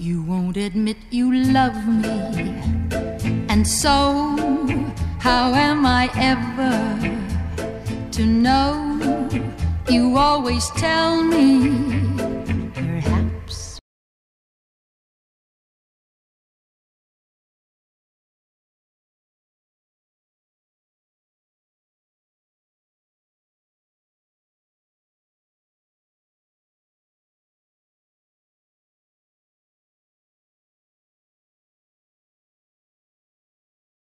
You won't admit you love me. And so, how am I ever to know? You always tell me